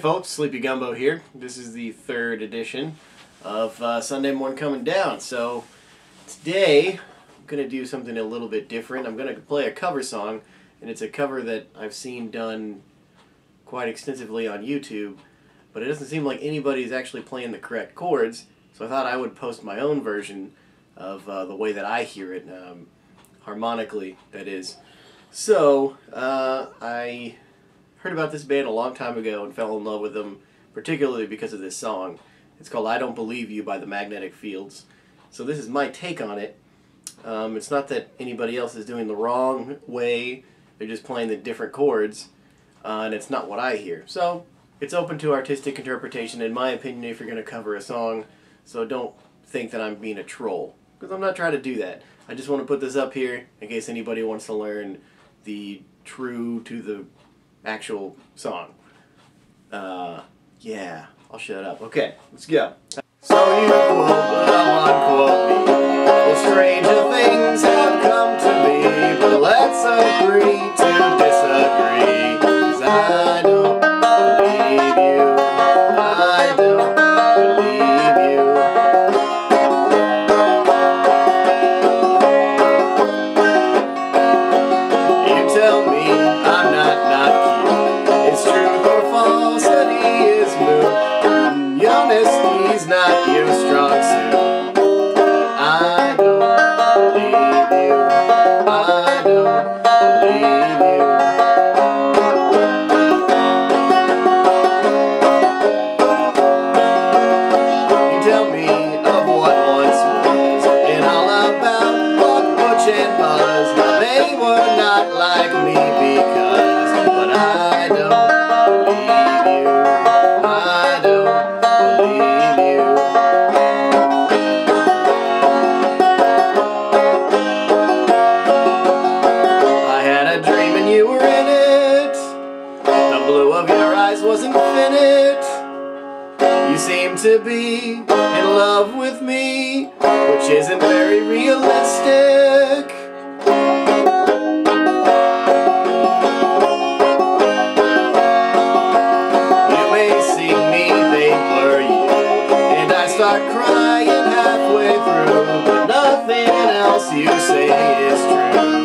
Folks, Sleepy Gumbo here. This is the third edition of uh, Sunday Morning Coming Down. So today I'm going to do something a little bit different. I'm going to play a cover song, and it's a cover that I've seen done quite extensively on YouTube, but it doesn't seem like anybody's actually playing the correct chords, so I thought I would post my own version of uh, the way that I hear it, um, harmonically, that is. So, uh, I heard about this band a long time ago and fell in love with them, particularly because of this song. It's called I Don't Believe You by the Magnetic Fields. So this is my take on it. Um, it's not that anybody else is doing the wrong way, they're just playing the different chords, uh, and it's not what I hear. So it's open to artistic interpretation, in my opinion, if you're going to cover a song. So don't think that I'm being a troll, because I'm not trying to do that. I just want to put this up here in case anybody wants to learn the true to the actual song. Uh, yeah, I'll shut up. Okay, let's go. So you I'll unquote me. Well, stranger things have come to me, but let's agree to disagree. 'Cause I don't believe you. I don't believe you. You tell me I'm not was infinite. You seem to be in love with me, which isn't very realistic. You may see me, they blur you, and I start crying halfway through, but nothing else you say is true.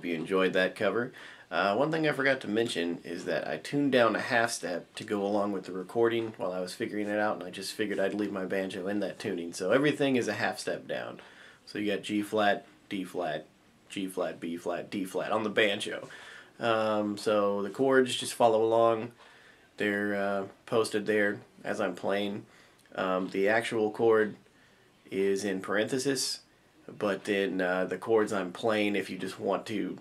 Hope you enjoyed that cover. Uh, one thing I forgot to mention is that I tuned down a half step to go along with the recording while I was figuring it out, and I just figured I'd leave my banjo in that tuning. So everything is a half step down. So you got G flat, D flat, G flat, B flat, D flat on the banjo. Um, so the chords just follow along. They're uh, posted there as I'm playing. Um, the actual chord is in parenthesis, but then uh, the chords I'm playing, if you just want to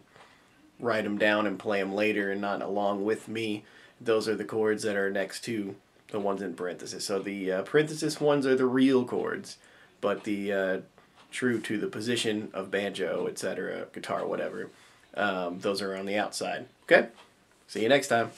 write them down and play them later and not along with me, those are the chords that are next to the ones in parenthesis. So the uh, parenthesis ones are the real chords, but the uh, true to the position of banjo, etc., guitar, whatever, um, those are on the outside. Okay? See you next time.